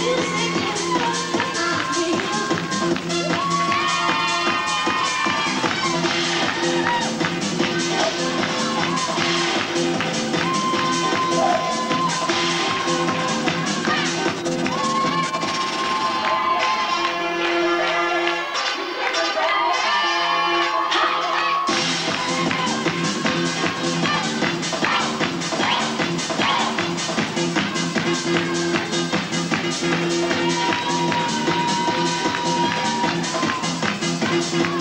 you. 是。